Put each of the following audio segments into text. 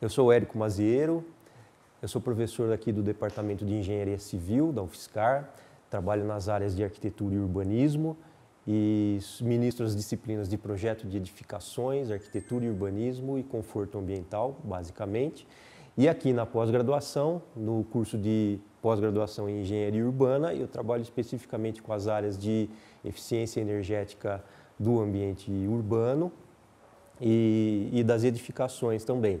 Eu sou o Érico Maziero, eu sou professor aqui do Departamento de Engenharia Civil da UFSCar, trabalho nas áreas de arquitetura e urbanismo e ministro as disciplinas de projeto de edificações, arquitetura e urbanismo e conforto ambiental, basicamente. E aqui na pós-graduação, no curso de pós-graduação em engenharia urbana, eu trabalho especificamente com as áreas de eficiência energética do ambiente urbano e, e das edificações também.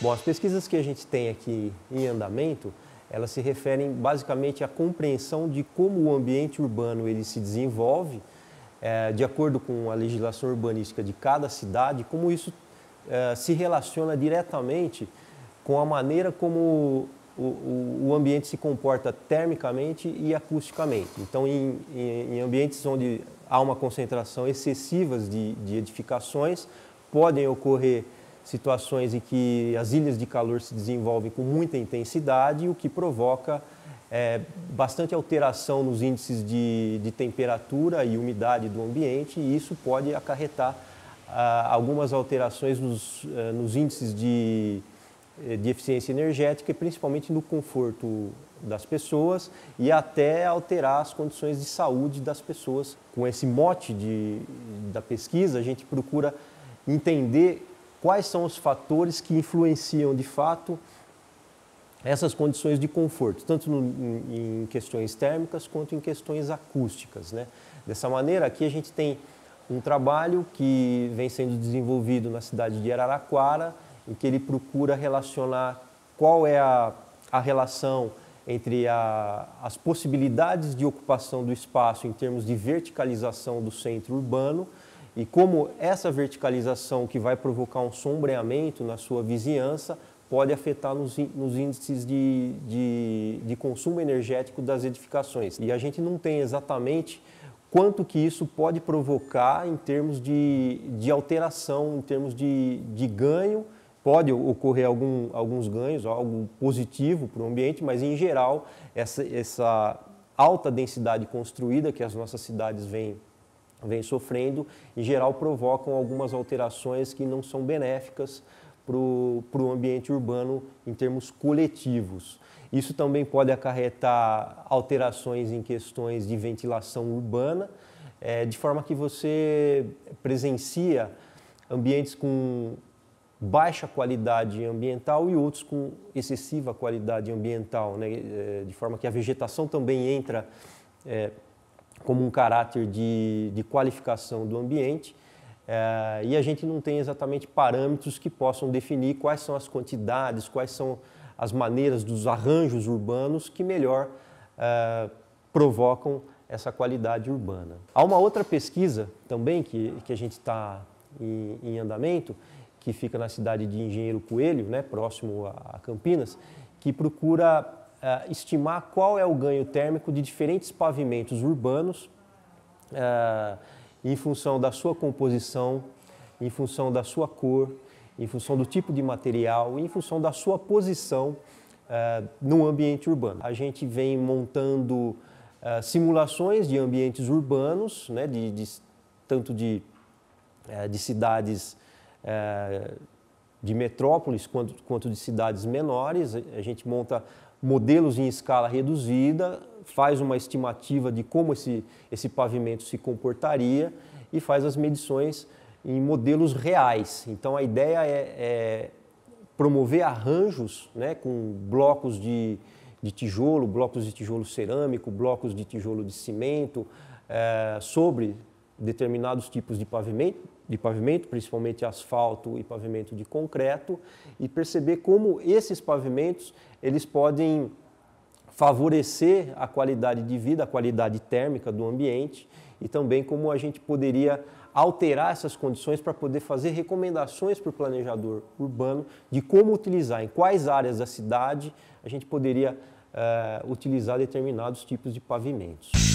Bom, as pesquisas que a gente tem aqui em andamento, elas se referem basicamente à compreensão de como o ambiente urbano ele se desenvolve, é, de acordo com a legislação urbanística de cada cidade, como isso é, se relaciona diretamente com a maneira como o, o, ambiente se comporta termicamente e acusticamente. Então, em, em, em ambientes onde há uma concentração excessiva de, de edificações, podem ocorrer situações em que as ilhas de calor se desenvolvem com muita intensidade, o que provoca é, bastante alteração nos índices de, de, temperatura e umidade do ambiente, e isso pode acarretar ah, algumas alterações nos, ah, nos índices de de eficiência energética e principalmente no conforto das pessoas e até alterar as condições de saúde das pessoas. Com esse mote de, da pesquisa, a gente procura entender quais são os fatores que influenciam de fato essas condições de conforto, tanto no, em, em, questões térmicas quanto em questões acústicas. Né? Dessa maneira, aqui a gente tem um trabalho que vem sendo desenvolvido na cidade de Araraquara, em que ele procura relacionar qual é a, a relação entre a, as possibilidades de ocupação do espaço em termos de verticalização do centro urbano e como essa verticalização que vai provocar um sombreamento na sua vizinhança pode afetar nos, nos índices de, de, de, consumo energético das edificações. E a gente não tem exatamente quanto que isso pode provocar em termos de, de alteração, em termos de, de ganho pode ocorrer algum, alguns ganhos, algo positivo para o ambiente, mas em geral essa, essa alta densidade construída que as nossas cidades vêm, vêm sofrendo, em geral provocam algumas alterações que não são benéficas para o ambiente urbano em termos coletivos. Isso também pode acarretar alterações em questões de ventilação urbana, é, de forma que você presencia ambientes com baixa qualidade ambiental e outros com excessiva qualidade ambiental, né? É, de forma que a vegetação também entra é, como um caráter de, de qualificação do ambiente é, e a gente não tem exatamente parâmetros que possam definir quais são as quantidades, quais são as maneiras dos arranjos urbanos que melhor é, provocam essa qualidade urbana. Há uma outra pesquisa também que, que a gente está em, em andamento, que fica na cidade de Engenheiro Coelho, né, próximo a Campinas, que procura uh, estimar qual é o ganho térmico de diferentes pavimentos urbanos uh, em função da sua composição, em função da sua cor, em função do tipo de material, em função da sua posição uh, no ambiente urbano. A gente vem montando simulações de ambientes urbanos, né, de, de tanto de, de cidades é, de metrópoles quanto, quanto de cidades menores. A gente monta modelos em escala reduzida, faz uma estimativa de como esse, esse pavimento se comportaria e faz as medições em modelos reais. Então a ideia é, é promover arranjos né, com blocos de, de tijolo, blocos de tijolo cerâmico, blocos de tijolo de cimento, é, sobre determinados tipos de pavimento, de pavimento, principalmente asfalto e pavimento de concreto, e perceber como esses pavimentos eles podem favorecer a qualidade de vida, a qualidade térmica do ambiente e também como a gente poderia alterar essas condições para poder fazer recomendações para o planejador urbano de como utilizar, em quais áreas da cidade a gente poderia uh, utilizar determinados tipos de pavimentos.